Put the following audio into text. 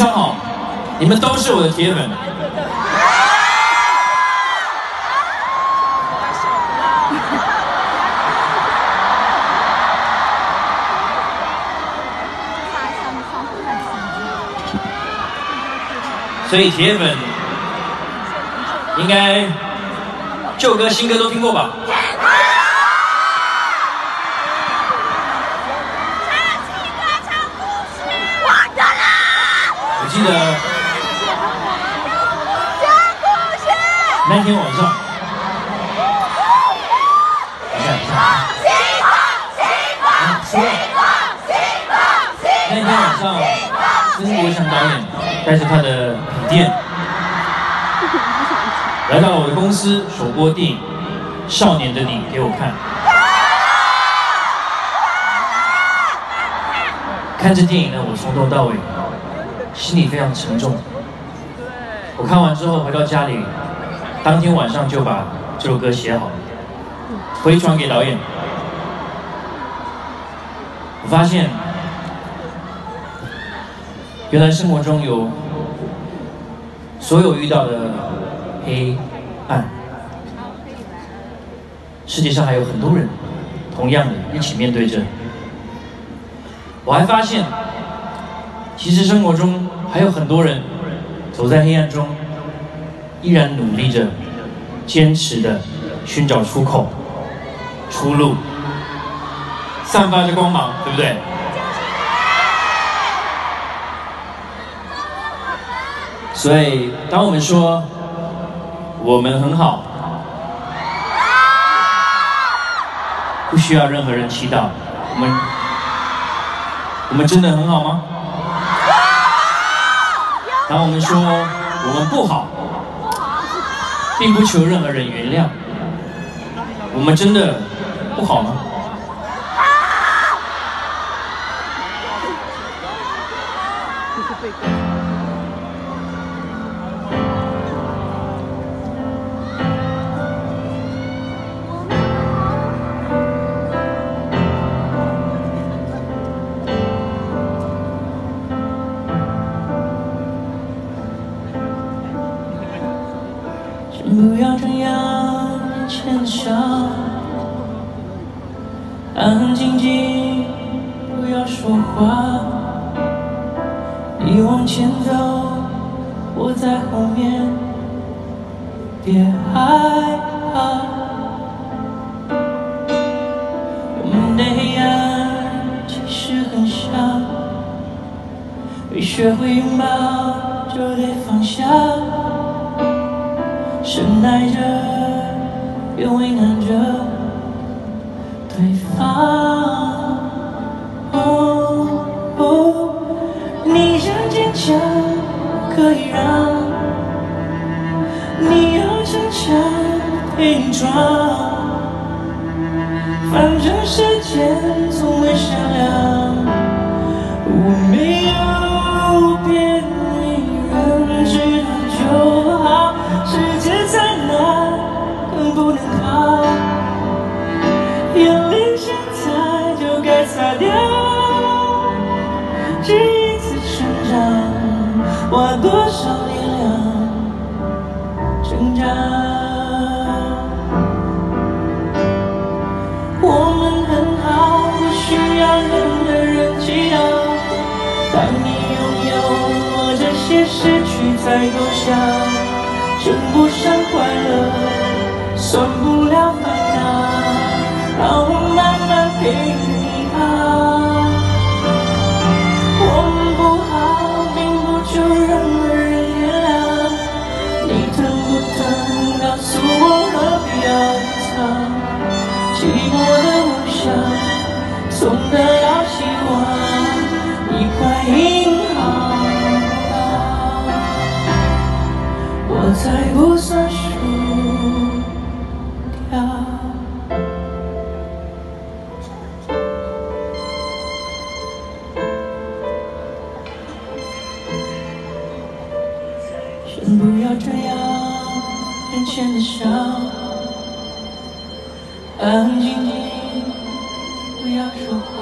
常好，你们都是我的铁粉。所以铁粉应该旧歌新歌都听过吧？记得。那天晚上，那天晚上，曾国祥导演带着他的笔电来到我的公司首播电影《少年的你》给我看。看这电影呢，我从头到尾心里非常沉重。我看完之后回到家里，当天晚上就把这首歌写好了，回传给导演。我发现，原来生活中有所有遇到的黑暗，世界上还有很多人同样的一起面对着。我还发现，其实生活中还有很多人走在黑暗中，依然努力着、坚持的寻找出口、出路，散发着光芒，对不对？所以，当我们说我们很好，不需要任何人祈祷，我们。我们真的很好吗？然后我们说我们不好，并不求任何人原谅，我们真的不好吗？不要这样牵强，安安静静，不要说话。你往前走，我在后面，别害怕。我们的黑暗其实很像，没学会拥抱就得放下。深爱着，也为难着对方。哦哦，你想坚强，可以让你要逞强陪你闯。反正时间从未善良，我没当你拥有我这些，失去才够笑。称不上快乐，算不了烦恼，让我慢慢陪你好。我们不好，并不求任何人原谅。你疼不疼？告诉我，何必要隐藏？寂寞的梦想，总得才不算输掉。先不要这样人牵的手，安静静，不要说话。